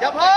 Jawohl!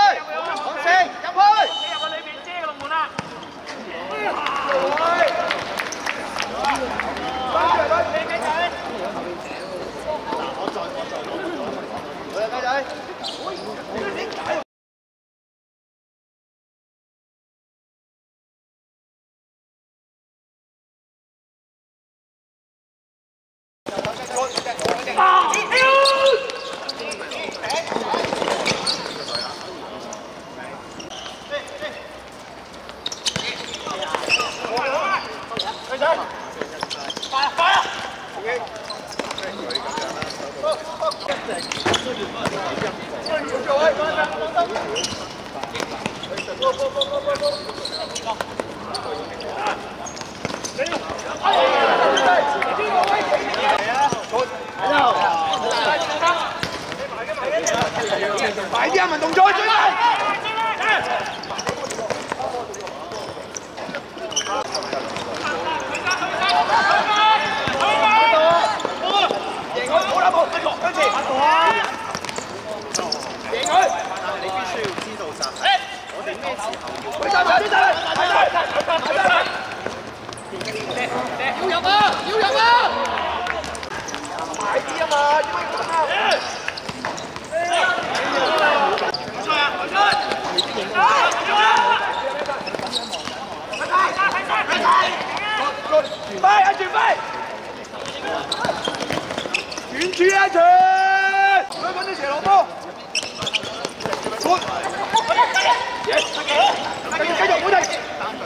快站！快站！快站！快站！要入啊！要入啊！快点啊！要入啊！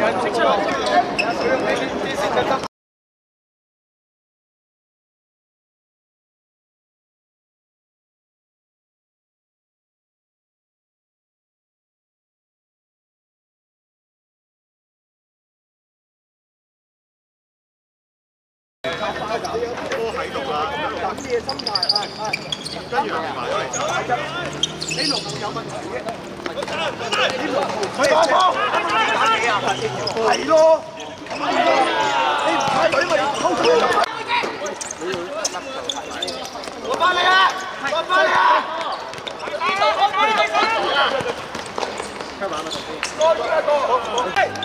やってきたら。波喺度啦，谂嘢心态系系。跟住埋嚟。你龙门有问题嘅。你龙门佢打波打几啊？系咯，你唔派队咪偷出我翻嚟啊！我翻嚟啊！多啲一个，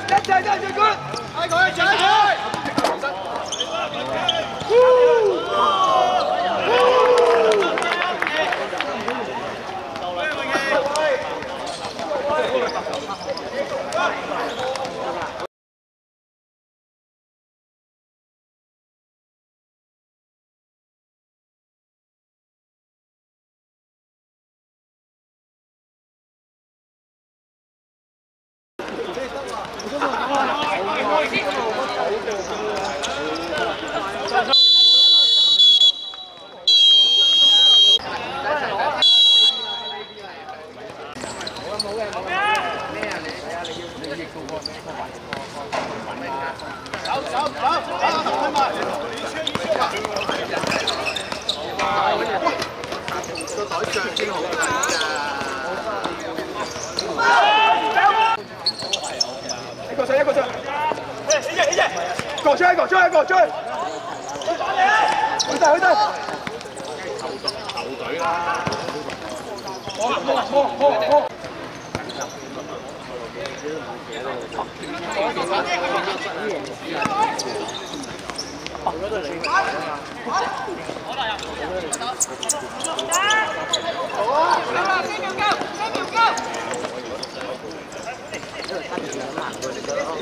一只一只官，嗌佢抢佢。 거죠. 네, 이제 이제. 거쳐, 거쳐, 거쳐. 일단 일단. Go, go, go, go, go! 他就觉得我觉得哦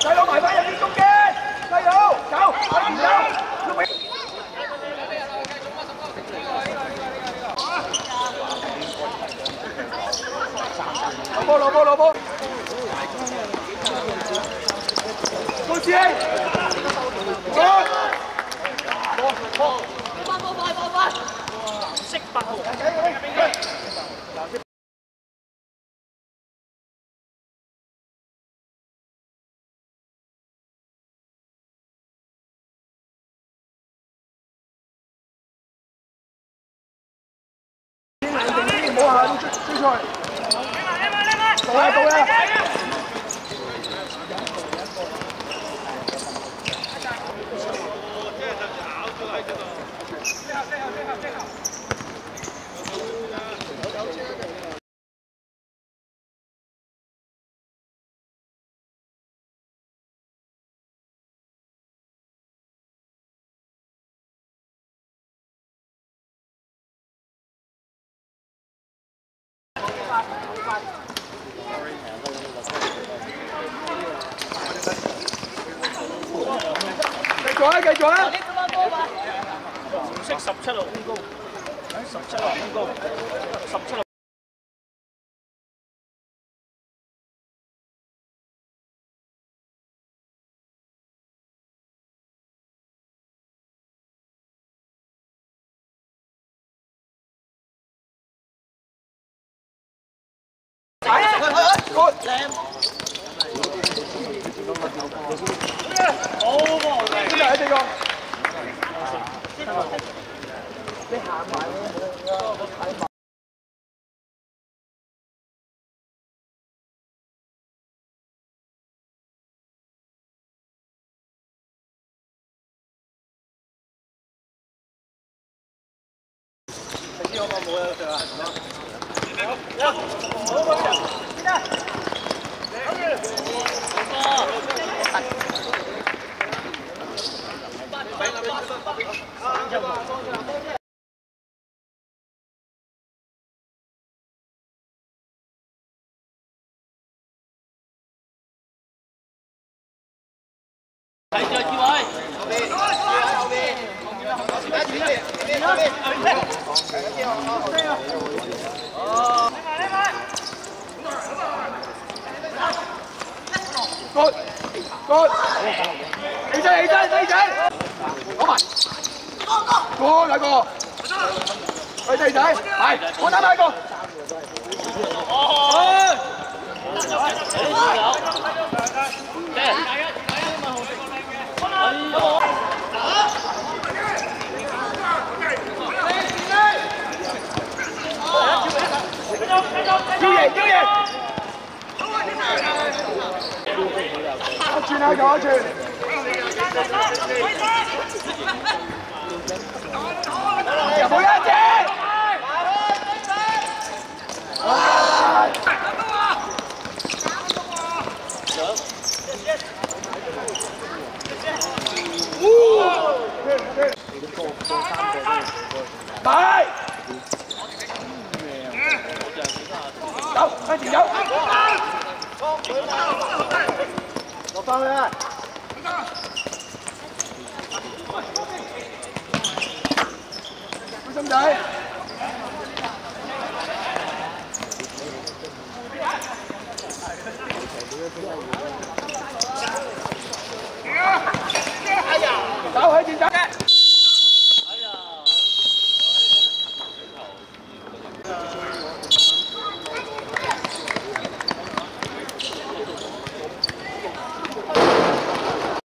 Chạy đâu mày bay đi công kia. Chạy đâu, cháu, anh cháu. Lúc mày Lobo, lobo, lobo. Cô chị. Cô. Cô. 出去。到啦到啦！ 继续啊继续啊！红色十七号空高， 十七號空高，十七號。邊度喺地你行埋我睇埋。我冇嘢食啊！好，好，好，好，好，Cút Cút Đi chơi, đi chơi, đi chơi Có mặt Cô, lại cô Đi chơi, đi chơi Này, cô nắm lại cô Hãy subscribe cho kênh Ghiền Mì Gõ Để không bỏ lỡ những video hấp dẫn 要贏要贏，一轉下又一轉。